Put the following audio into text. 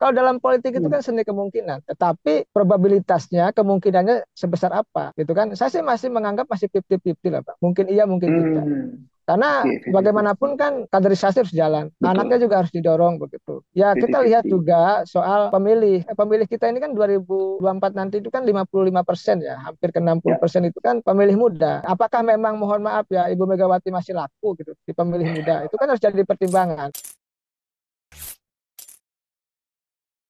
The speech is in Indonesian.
Kalau dalam politik itu kan seni kemungkinan, tetapi probabilitasnya kemungkinannya sebesar apa gitu kan? Saya sih masih menganggap masih 50-50 lah Pak. Mungkin iya, mungkin tidak. Karena bagaimanapun kan kaderisasi harus jalan, Betul. anaknya juga harus didorong begitu. Ya kita lihat juga soal pemilih. Eh, pemilih kita ini kan 2024 nanti itu kan 55 persen ya, hampir ke 60 persen itu kan pemilih muda. Apakah memang mohon maaf ya Ibu Megawati masih laku gitu di pemilih muda? Itu kan harus jadi pertimbangan.